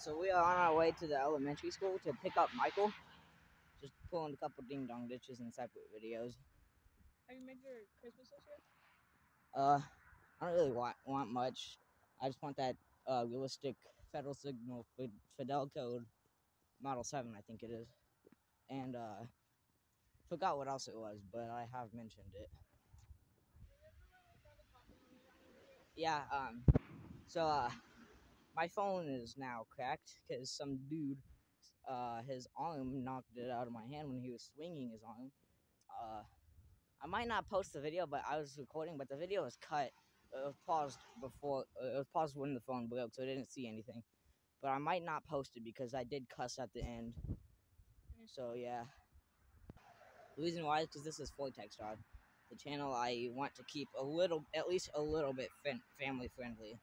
so we are on our way to the elementary school to pick up Michael. Just pulling a couple ding dong ditches and separate videos. Have you made your Christmas list yet? Uh, I don't really want want much. I just want that uh, realistic Federal Signal Fi- Fidel Code Model Seven, I think it is, and uh, forgot what else it was, but I have mentioned it. Yeah. Um. So uh, my phone is now cracked because some dude, uh, his arm knocked it out of my hand when he was swinging his arm. Uh, I might not post the video, but I was recording, but the video was cut. It was paused before. Uh, it was paused when the phone broke, so I didn't see anything. But I might not post it because I did cuss at the end. So yeah. The reason why is because this is Fortec Star, the channel I want to keep a little, at least a little bit family friendly.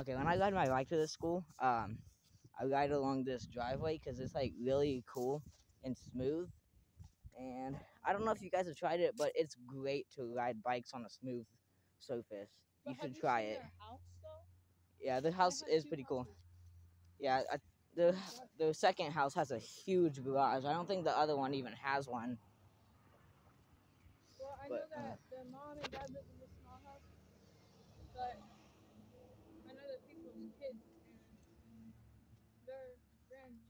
Okay, when I ride my bike to the school, um, I ride along this driveway because it's like really cool and smooth. And I don't know if you guys have tried it, but it's great to ride bikes on a smooth surface. But You should try it. house. Yeah, the house is pretty cool. Yeah, I, the the second house has a huge garage. I don't think the other one even has one. Well, I But, know uh, that the mom and dad live in the small house, but I know that people's kids and their grandchildren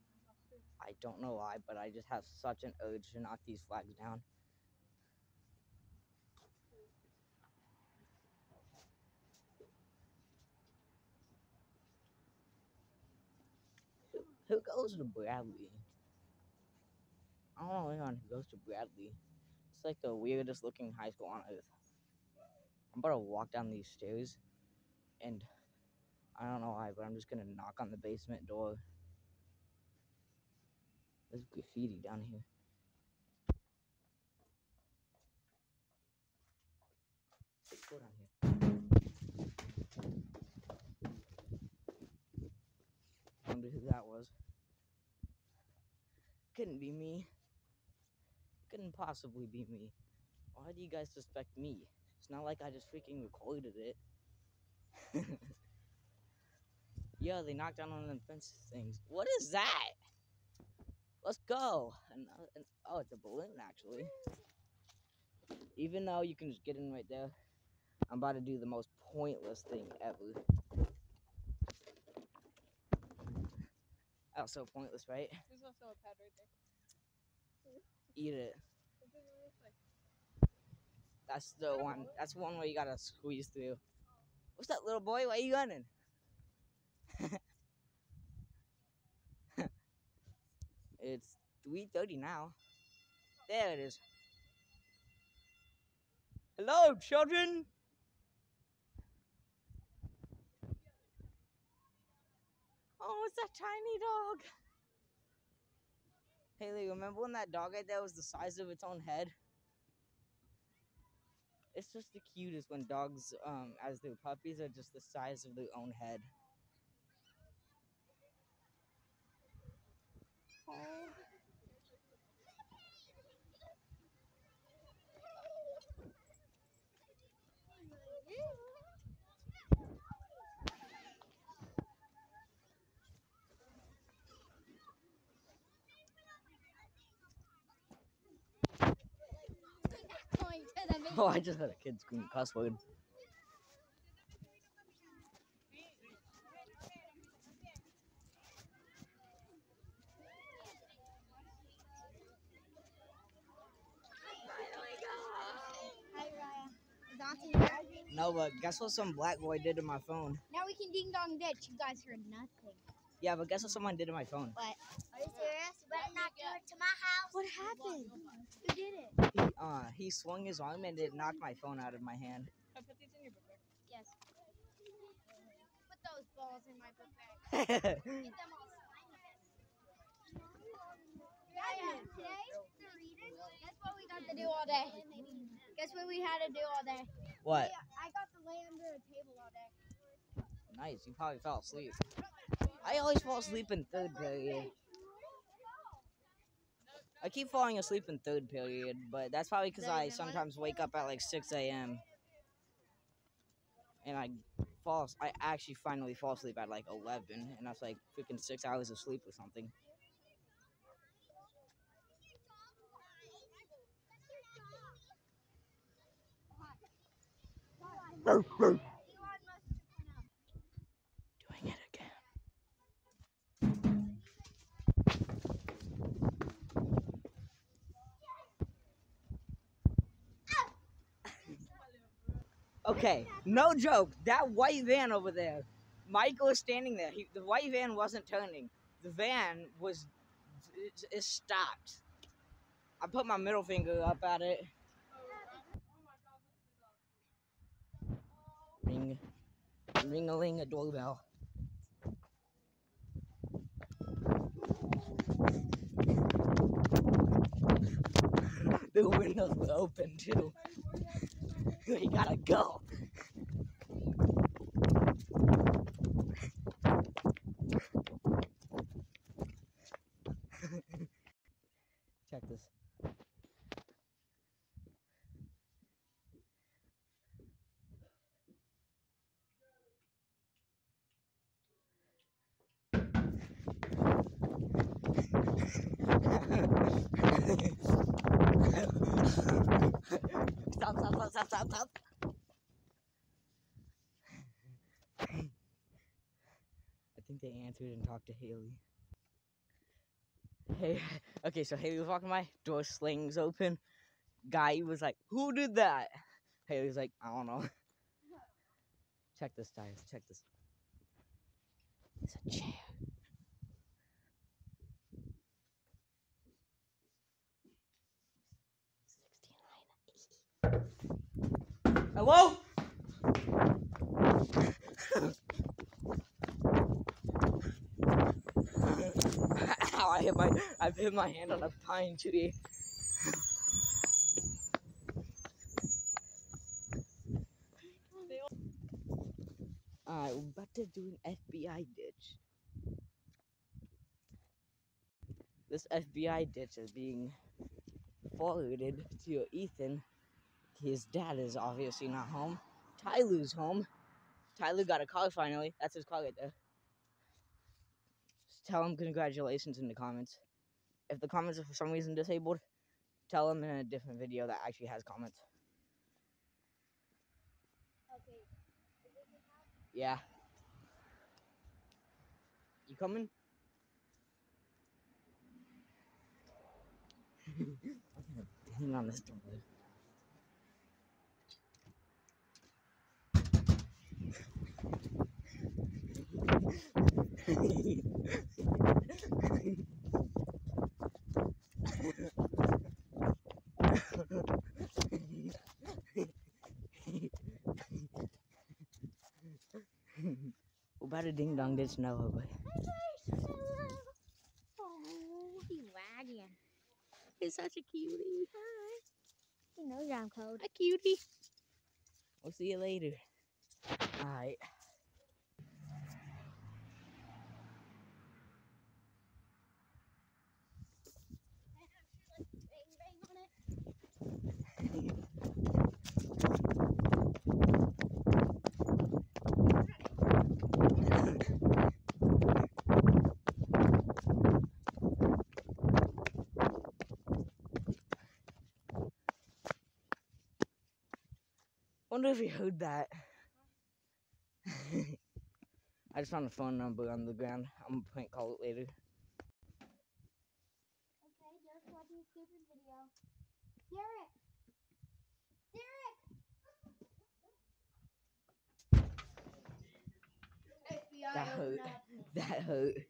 live in the house too. I don't know why, but I just have such an urge to knock these flags down. Who- goes to Bradley? I don't know anyone who goes to Bradley. It's like the weirdest looking high school on earth. I'm about to walk down these stairs, and I don't know why, but I'm just gonna knock on the basement door. There's graffiti down here. Go down here. Wonder who that was. Couldn't be me. Couldn't possibly be me. Why do you guys suspect me? It's not like I just freaking recorded it. yeah, they knocked down one of them fence things. What is that? Let's go. Another, uh, an, oh, it's a balloon actually. Even though you can just get in right there, I'm about to do the most pointless thing ever. Oh, so pointless, right? There's also a pad right there. Eat it. What does it look like? That's the one. That's one where you gotta squeeze through. What's that little boy? Why are you running? It's 3:30 now. There it is. Hello, children. Oh, it's that tiny dog. Haley, remember when that dog right there was the size of its own head? It's just the cutest when dogs, um, as their puppies, are just the size of their own head. Oh, I just had a kid scream cuss word. Hi, Raya. Is Auntie there? No, but guess what some black boy did to my phone? Now we can ding dong ditch. You guys heard nothing. Yeah, but guess what someone did to my phone? What? Are you serious? You better not do it to my house. What happened? Who did it? He, uh, he swung his arm and it knocked my phone out of my hand. I put these in your book bag. Yes. Put those balls in my book bag. Get them all slimy. Raya, today, guess what we got to do all day? Guess what we had to do all day? what? We- I got to lay under a table all day. Nice. You probably fell asleep. I always fall asleep in third period. I keep falling asleep in third period, but that's probably because I sometimes wake up at like 6 a.m. and I fall. I actually finally fall asleep at like eleven, and that's like freaking six hours of sleep or something. Doing it again. Okay, no joke. That white van over there, Michael is standing there. He, the white van wasn't turning. The van was it, it stopped. I put my middle finger up at it. Ring, ring a ling a doorbell. the windows were open too. we gotta go. Check this. I think they answered and talked to Haley. Hey, okay, so Haley was walking by, door slings open. Guy was like, Who did that? Haley was like, I don't know. Check this, guys. Check this. It's a chair. Hello? Ow, I hit my I've hit my hand on a pine tree. Alright, we're about to do an FBI ditch. This FBI ditch is being forwarded to Ethan. His dad is obviously not home. Tyler's home. Tyler got a car finally. That's his car right there. Just tell him congratulations in the comments. If the comments are for some reason disabled, tell him in a different video that actually has comments. Okay. Is this his house? Yeah. You coming? Hang on this door. We're about to ding dong ditch Noah, but Oh, he's wagging. he's such a cutie. Hi. He knows I'm cold. A cutie. We'll see you later. Alright. Bang, Wonder if you heard that. I just found a phone number on the ground. I'm gonna prank call it later. Okay, just watching a stupid video. Derek! Derek! FBI That hurt. That hurt.